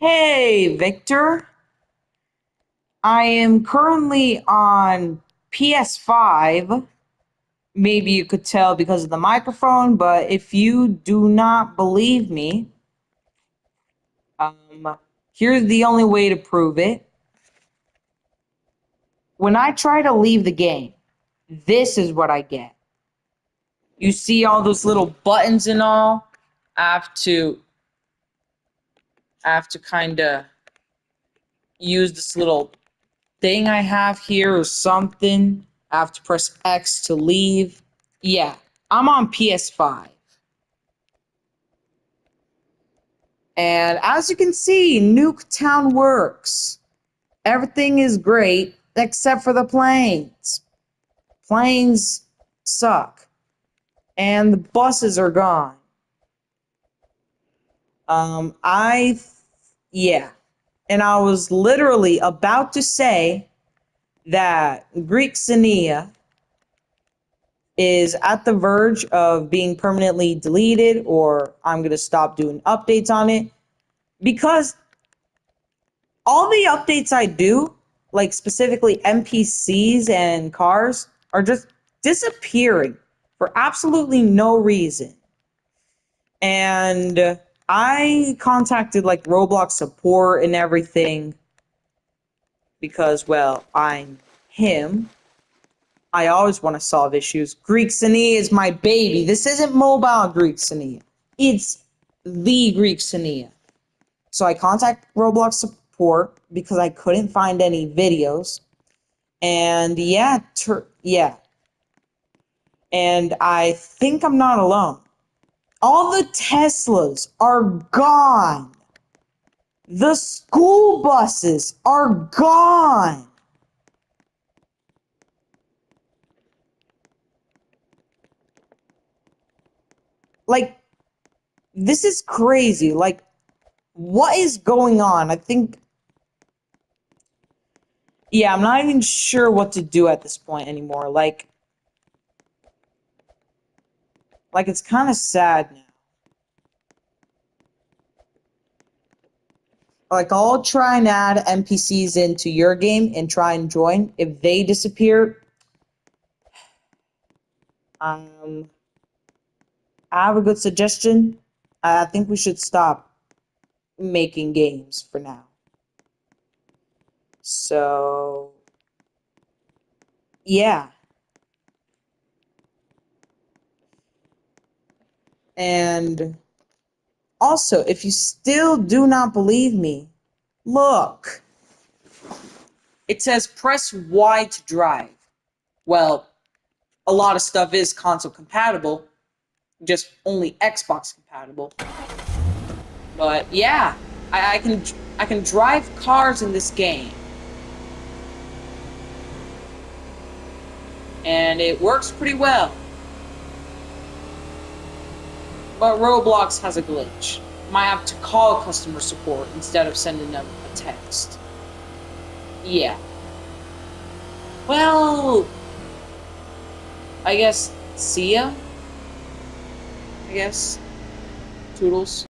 Hey, Victor. I am currently on PS5. Maybe you could tell because of the microphone, but if you do not believe me, um, here's the only way to prove it. When I try to leave the game, this is what I get. You see all those little buttons and all? I have to I have to kind of use this little thing I have here or something. I have to press X to leave. Yeah, I'm on PS5. And as you can see, Nuketown works. Everything is great except for the planes. Planes suck. And the buses are gone. Um, I, yeah. And I was literally about to say that Greek Xenia is at the verge of being permanently deleted, or I'm going to stop doing updates on it because all the updates I do, like specifically NPCs and cars, are just disappearing for absolutely no reason. And I contacted like Roblox support and everything because, well, I'm him. I always want to solve issues. Greek Xenia is my baby. This isn't mobile Greek Xenia. It's the Greek Xenia. So I contact Roblox support because I couldn't find any videos. And yeah, yeah. And I think I'm not alone. All the Teslas are gone. The school buses are gone. Like, this is crazy. Like, what is going on? I think. Yeah, I'm not even sure what to do at this point anymore. Like, Like, it's kind of sad now. Like, I'll try and add NPCs into your game and try and join. If they disappear, um, I have a good suggestion. I think we should stop making games for now. So, yeah. And also, if you still do not believe me, look. It says press Y to drive. Well, a lot of stuff is console compatible, just only Xbox compatible. But yeah, I, I can I can drive cars in this game. And it works pretty well. But Roblox has a glitch. Might have to call customer support instead of sending them a text. Yeah. Well, I guess, see ya? I guess. Toodles.